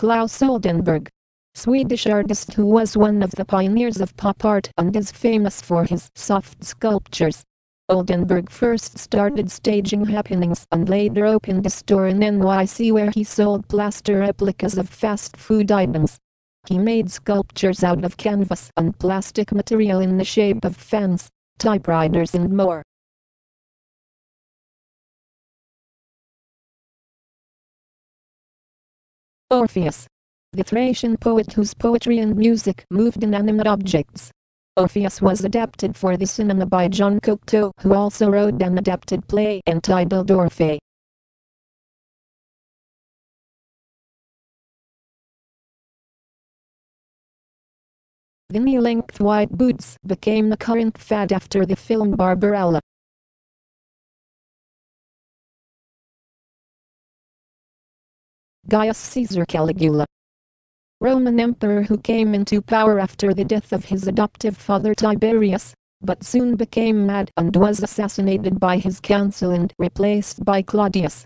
Claes Oldenburg. Swedish artist who was one of the pioneers of pop art and is famous for his soft sculptures. Oldenburg first started staging happenings and later opened a store in NYC where he sold plaster replicas of fast food items. He made sculptures out of canvas and plastic material in the shape of fans, typewriters and more. Orpheus. The Thracian poet whose poetry and music moved inanimate objects. Orpheus was adapted for the cinema by John Cocteau who also wrote an adapted play entitled Orpheus. The knee-length white boots became the current fad after the film Barbarella. Gaius Caesar Caligula Roman emperor who came into power after the death of his adoptive father Tiberius, but soon became mad and was assassinated by his council and replaced by Claudius.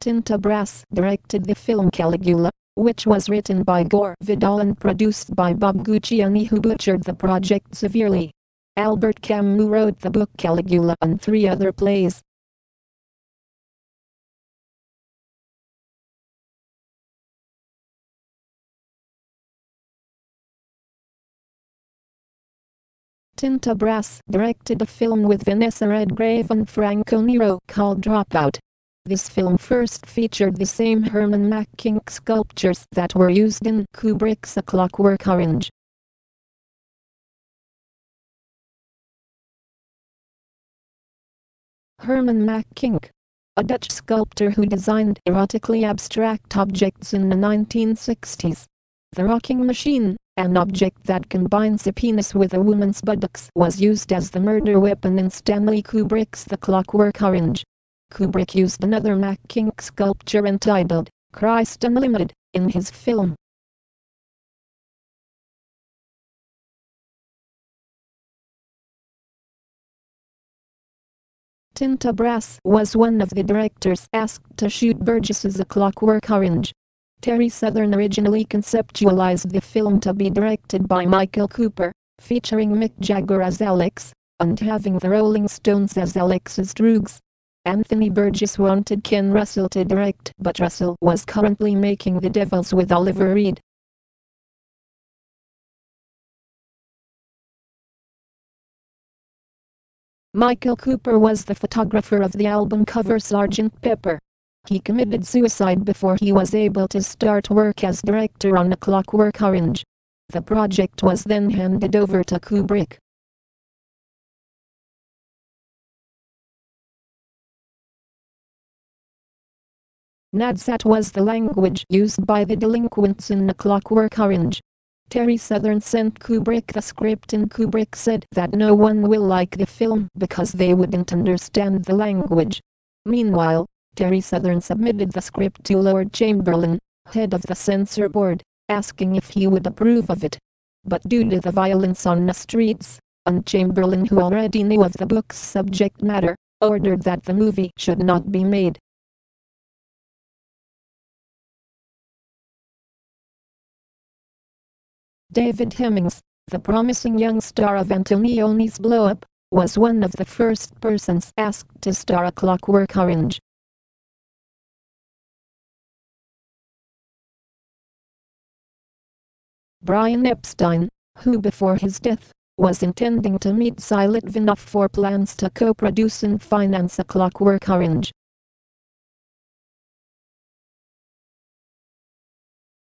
Tinto Brass directed the film Caligula, which was written by Gore Vidal and produced by Bob Guccione who butchered the project severely. Albert Camus wrote the book Caligula and three other plays. Tinto Brass directed a film with Vanessa Redgrave and Franco Nero called Dropout. This film first featured the same Herman Makkink sculptures that were used in Kubrick's A Clockwork Orange. Herman Makkink, a Dutch sculptor who designed erotically abstract objects in the 1960s. The rocking machine, an object that combines a penis with a woman's buttocks, was used as the murder weapon in Stanley Kubrick's The Clockwork Orange. Kubrick used another Makkink sculpture entitled Christ Unlimited in his film. Tinto Brass was one of the directors asked to shoot Burgess's A Clockwork Orange. Terry Southern originally conceptualized the film to be directed by Michael Cooper, featuring Mick Jagger as Alex, and having the Rolling Stones as Alex's Droogs. Anthony Burgess wanted Ken Russell to direct but Russell was currently making The Devils with Oliver Reed. Michael Cooper was the photographer of the album cover Sgt. Pepper. He committed suicide before he was able to start work as director on A Clockwork Orange. The project was then handed over to Kubrick. Nadsat was the language used by the delinquents in A Clockwork Orange. Terry Southern sent Kubrick the script and Kubrick said that no one will like the film because they wouldn't understand the language. Meanwhile, Terry Southern submitted the script to Lord Chamberlain, head of the censor board, asking if he would approve of it. But due to the violence on the streets, and Chamberlain who already knew of the book's subject matter, ordered that the movie should not be made. David Hemmings, the promising young star of Antonioni's blow-up, was one of the first persons asked to star A Clockwork Orange. Brian Epstein, who before his death, was intending to meet Si Litvinoff for plans to co-produce and finance A Clockwork Orange.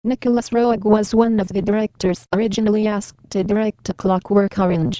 Nicolas Roeg was one of the directors originally asked to direct A Clockwork Orange.